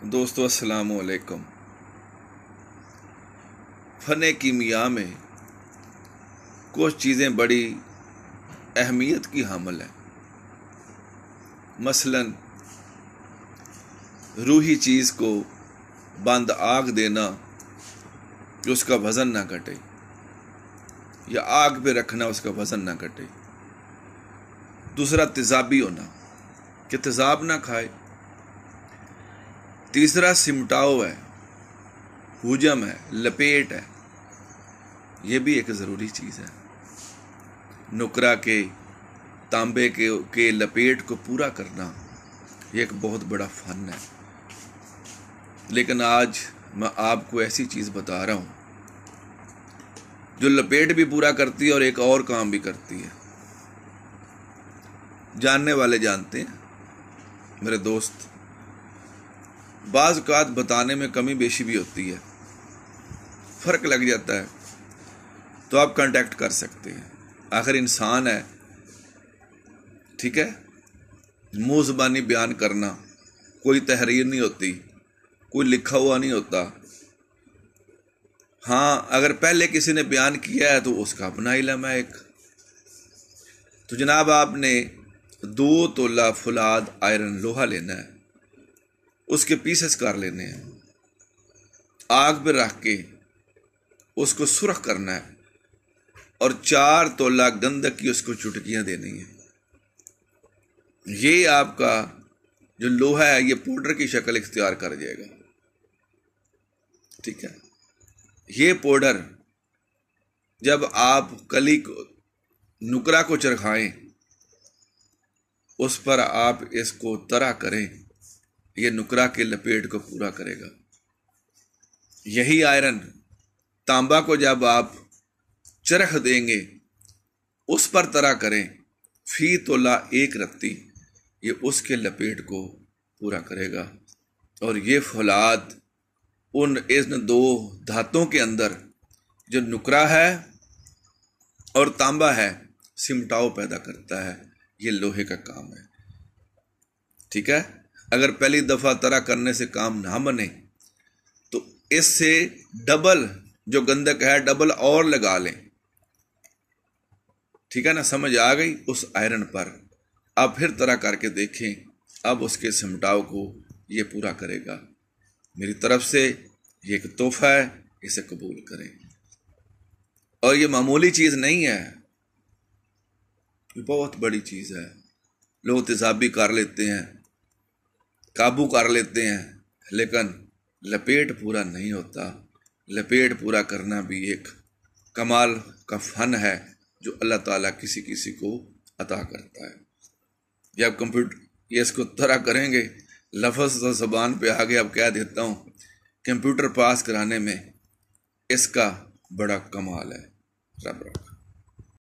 दोस्तों अस्सलाम वालेकुम फ़न कीमिया में कुछ चीज़ें बड़ी अहमियत की हामल हैं। मसलन, रूही चीज़ को बंद आग देना कि उसका वज़न ना घटे या आग पे रखना, उसका वज़न ना घटे दूसरा, तेज़ाबी होना, कि तेज़ाब ना खाए तीसरा सिमटाओ है, हुजम है, लपेट है, ये भी एक ज़रूरी चीज़ है। नुकरा के, तांबे के के लपेट को पूरा करना, ये एक बहुत बड़ा फ़न है। लेकिन आज मैं आपको ऐसी चीज़ बता रहा हूँ, जो लपेट भी पूरा करती है और एक और काम भी करती है। जानने वाले जानते हैं, मेरे दोस्त बाज़ बताने में कमी बेशी भी होती है। फ़र्क लग जाता है। तो आप कांटेक्ट कर सकते हैं। आखिर इंसान है। ठीक है? मुँह ज़बानी बयान करना। कोई तहरीर नहीं होती। कोई लिखा हुआ नहीं होता। हाँ अगर पहले किसी ने बयान किया है तो उसका अपना इलम है एक। तो जनाब, आपने दो तोला फुलाद आयरन लोहा लेना है। उसके पीसेस कर लेने हैं। आग पर रख के उसको सुरख करना है। और चार तोला गंधक की उसको चुटकियाँ देनी है। ये आपका जो लोहा है, ये पाउडर की शक्ल इख्तियार कर जाएगा। ठीक है? ये पाउडर जब आप कली को, नुकरा को चरखाएँ, उस पर आप इसको तरा करें। ये नुकरा के लपेट को पूरा करेगा। यही आयरन, तांबा को जब आप चरख देंगे, उस पर तरह करें, फ़ी तोला एक रत्ती, ये उसके लपेट को पूरा करेगा। और ये फौलाद उन इन दो धातों के अंदर, जो नुकरा है और तांबा है, सिमटाव पैदा करता है। ये लोहे का काम है। ठीक है? अगर पहली दफ़ा तरह करने से काम ना बने तो इससे डबल जो गंधक है, डबल और लगा लें। ठीक है ना? समझ आ गई उस आयरन पर। अब फिर तरह करके देखें, अब उसके सिमटाव को ये पूरा करेगा। मेरी तरफ़ से ये एक तोहफा है, इसे कबूल करें। और ये मामूली चीज़ नहीं है। बहुत बड़ी चीज़ है। लोग तेजाबी कर लेते हैं। काबू कर लेते हैं, लेकिन लपेट पूरा नहीं होता। लपेट पूरा करना भी एक कमाल का फ़न है, जो अल्लाह ताला किसी किसी को अता करता है। जब कंप्यूटर, ये इसको तरह करेंगे, लफज तो जबान पे आगे अब कह देता हूँ, कंप्यूटर पास कराने में इसका बड़ा कमाल है। रब रखा